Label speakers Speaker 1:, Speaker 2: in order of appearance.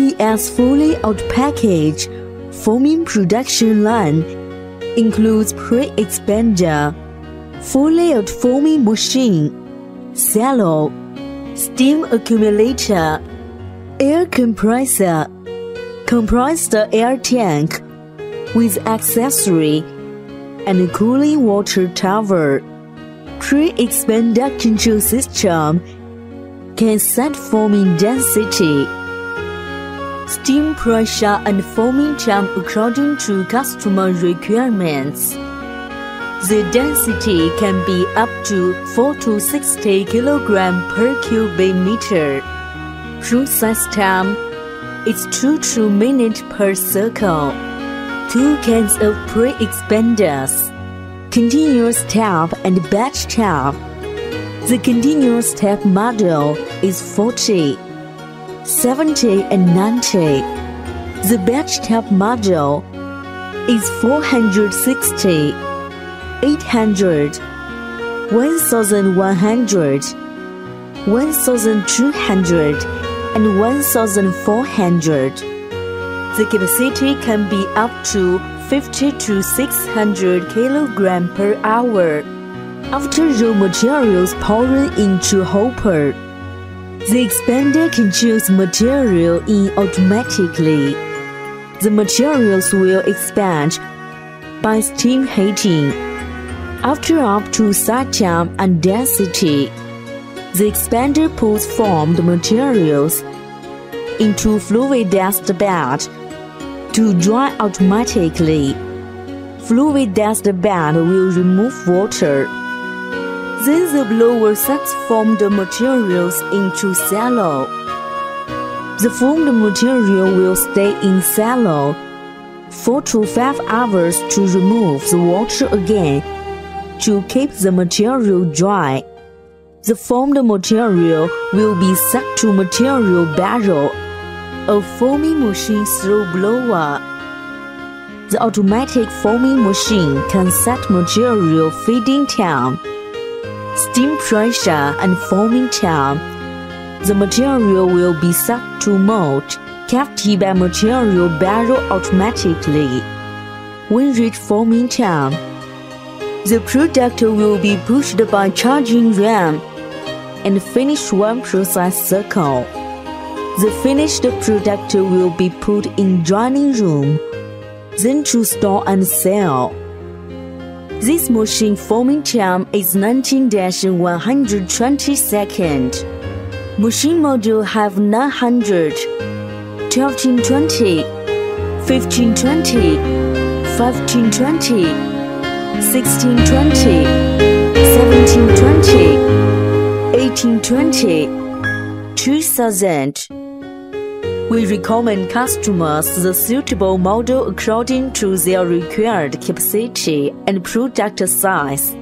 Speaker 1: Advanced fully out package foaming production line includes pre-expander, full layout foaming machine, silo, steam accumulator, air compressor, compressed air tank with accessory and cooling water tower. Pre-expander control system can set foaming density, steam pressure and foaming time according to customer requirements. The density can be up to 4 to 60 kg per cubic meter. Process time is 2 to minutes per circle. Two kinds of pre-expanders, continuous tap and batch tap. The continuous tap model is 40, 70 and 90. The batch tap model is 460, 800, 1100, 1200 and 1400. The capacity can be up to 50 to 600 kg per hour. After raw materials poured into hopper, the expander can choose material in automatically. The materials will expand by steam heating. After up to set time and density, the expander puts formed materials into fluidized bed to dry automatically. Fluidized bed will remove water. Then the blower sets formed materials into silo. The formed material will stay in silo 4 to 5 hours to remove the water again to keep the material dry. The formed material will be set to material barrel, a foaming machine through blower. The automatic foaming machine can set material feeding time, steam pressure and foaming time. The material will be sucked to mold, cavity by material barrel automatically. When reach foaming time, the product will be pushed by charging ram and finish one process circle. The finished product will be put in drying room, then to store and sell. This machine foaming time is 19-120 seconds. Machine model have 900, 1220, 1520, 1520, 1620, 1720, 1820, 2000. We recommend customers the suitable model according to their required capacity and product size.